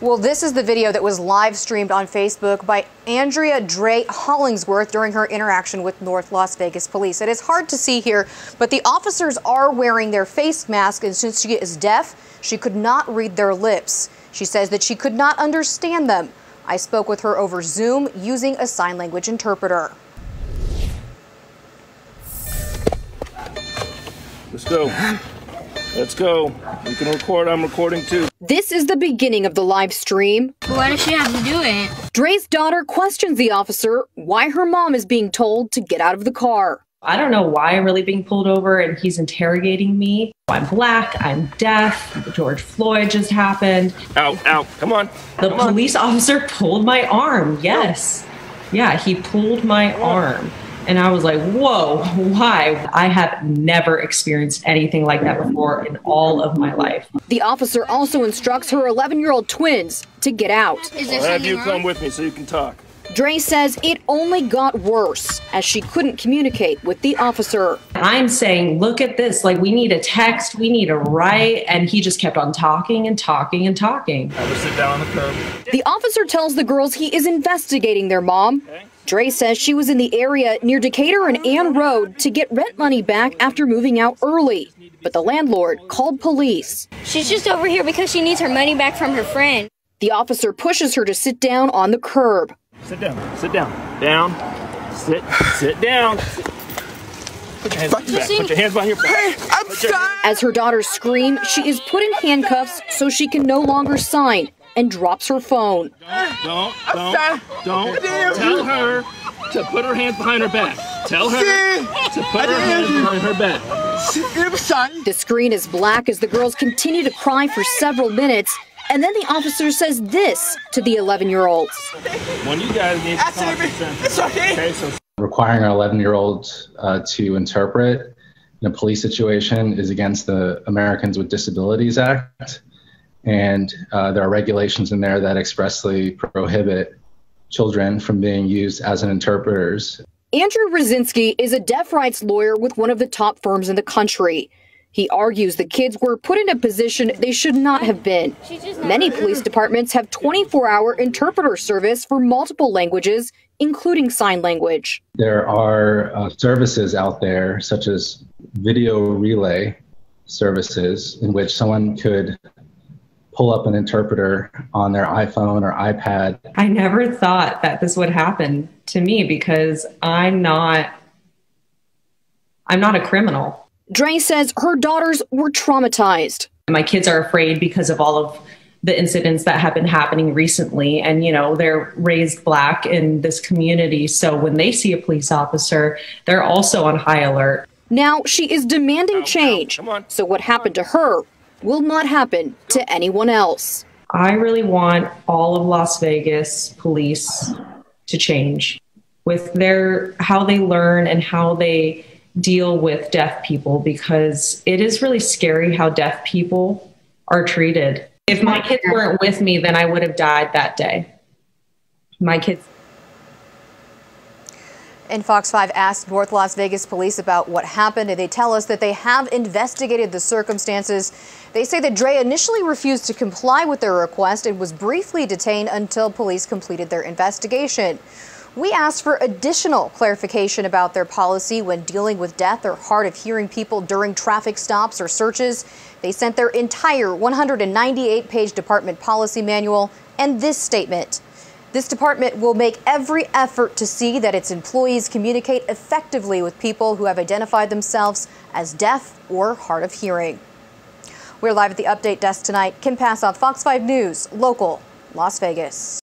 Well, this is the video that was live streamed on Facebook by Andrea Dre Hollingsworth during her interaction with North Las Vegas police. It is hard to see here, but the officers are wearing their face masks, and since she is deaf, she could not read their lips. She says that she could not understand them. I spoke with her over Zoom using a sign language interpreter. Let's go. Let's go. You can record. I'm recording too. This is the beginning of the live stream. Why does she have to do it? Dre's daughter questions the officer why her mom is being told to get out of the car. I don't know why I'm really being pulled over and he's interrogating me. I'm black, I'm deaf, George Floyd just happened. Out, out. Come on. The Come on. police officer pulled my arm. Yes. Yeah, he pulled my arm. And I was like, whoa, why? I have never experienced anything like that before in all of my life. The officer also instructs her 11 year old twins to get out. I'll have you wrong? come with me so you can talk. Dre says it only got worse as she couldn't communicate with the officer. I'm saying, look at this. Like, we need a text, we need a write. And he just kept on talking and talking and talking. Have her sit down on the curb. The officer tells the girls he is investigating their mom. Dre says she was in the area near Decatur and Ann Road to get rent money back after moving out early. But the landlord called police. She's just over here because she needs her money back from her friend. The officer pushes her to sit down on the curb. Sit down. Sit down. Down. Sit. Sit down. Put your hands behind your back. Put your hands behind your back. Put your hands- As her daughters scream, she is put in handcuffs so she can no longer sign and drops her phone. Don't, don't, don't tell her to put her hands behind her back. Tell her to put her hands behind her back. The screen is black as the girls continue to cry for several minutes. And then the officer says this to the 11 year olds. One of you guys needs to talk to It's okay. Okay, so requiring our 11 year old uh, to interpret in a police situation is against the Americans with Disabilities Act. And uh, there are regulations in there that expressly prohibit children from being used as an interpreters. Andrew Rozynski is a deaf rights lawyer with one of the top firms in the country. He argues the kids were put in a position they should not have been. Many police departments have 24 hour interpreter service for multiple languages, including sign language. There are uh, services out there, such as video relay services, in which someone could pull up an interpreter on their iPhone or iPad I never thought that this would happen to me because I'm not I'm not a criminal. Dre says her daughters were traumatized. My kids are afraid because of all of the incidents that have been happening recently and you know they're raised black in this community so when they see a police officer they're also on high alert. Now she is demanding change. Come on. So what happened to her will not happen to anyone else. I really want all of Las Vegas police to change with their how they learn and how they deal with deaf people because it is really scary how deaf people are treated. If my kids weren't with me, then I would have died that day. My kids And Fox 5 asked North Las Vegas police about what happened, and they tell us that they have investigated the circumstances. They say that Dre initially refused to comply with their request and was briefly detained until police completed their investigation. We asked for additional clarification about their policy when dealing with deaf or hard of hearing people during traffic stops or searches. They sent their entire 198 page department policy manual and this statement. This department will make every effort to see that its employees communicate effectively with people who have identified themselves as deaf or hard of hearing. We're live at the update desk tonight. Kim Passoff, Fox 5 News, local, Las Vegas.